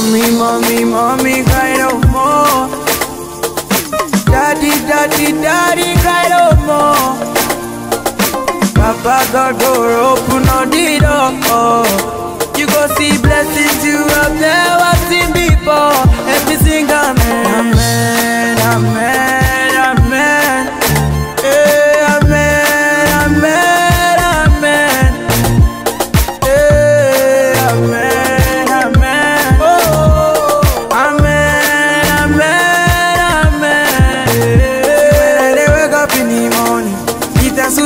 man. Mommy, mommy, mommy, cry no more. Daddy, daddy, daddy, cry no more. Papa God go open all the door. You go see blessings you have never seen before. Every single amen, amen, amen.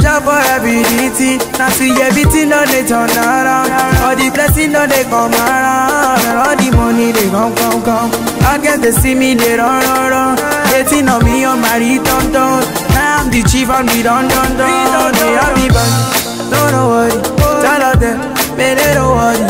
Soldier for duty. Now see everything done they turn around. All the blessing done they come around. And all the money they come, come, come. I guess they see me, they run, run, run. Hating on me on my return, turn. Now I'm the chief, I'm the done, done, done. They have me back. No, no worry. Tell all them, man, they don't worry.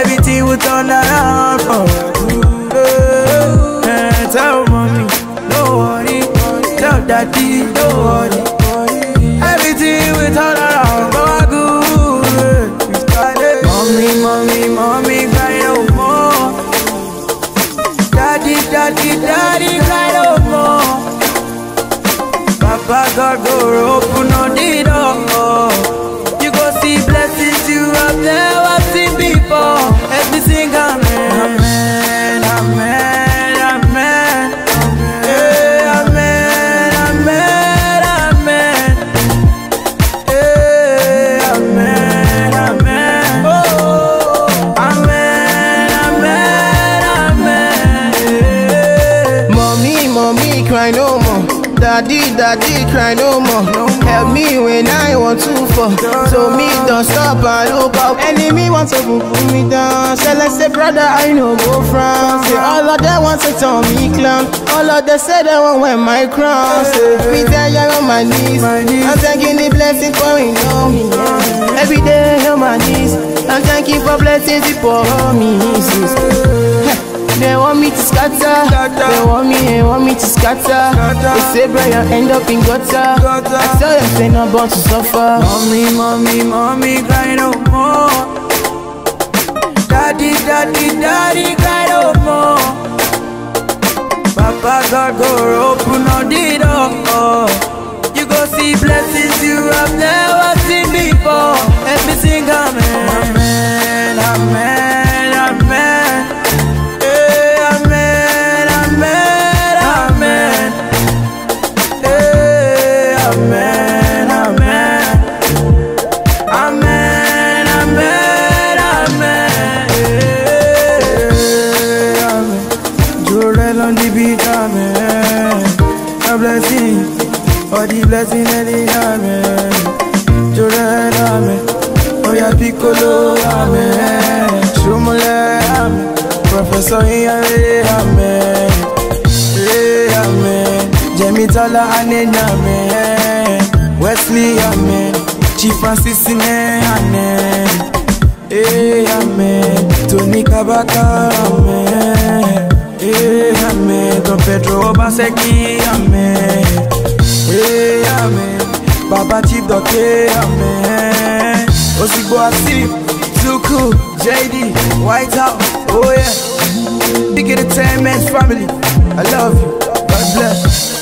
Everything will turn around good. Eh, Tell mommy, no worry. Tell daddy, no worry. back door open on it Daddy, daddy, cry no more. Help me when I want to fall. So me don't stop and look up. Enemy want to put me down. Say let's say brother, I know go from. Say all of them want to turn me clown. All of them say they want wear my crown. Say me tell you on my knees. I'm thanking the blessing for me, know me. yeah. Every day on my knees. I'm thanking for blessings on me. sis. They want me to scatter. They want me, they want me to scatter. They say, you end up in gutter. I tell them, say, not born to suffer. Mommy, mommy, mommy, cry no more. Daddy, daddy, daddy, cry no more. Papa God go open all the blessing that they amen. Jordan, amen. Yeah, Piccolo, amen. Shumule, amen. Professor Iyare, amen. Eh, amen. Jemmy Tola, amen. Wesley, amen. Chief Francis, amen. Eh, amen. Tony Kabaka, amen. Eh, amen. Don Pedro Obaseki, amen. Eh, amen. Baba Chief Doke, amen. Osigbo Asip, Zuku, JD, White House, oh yeah. Big Entertainment family, I love you. God bless.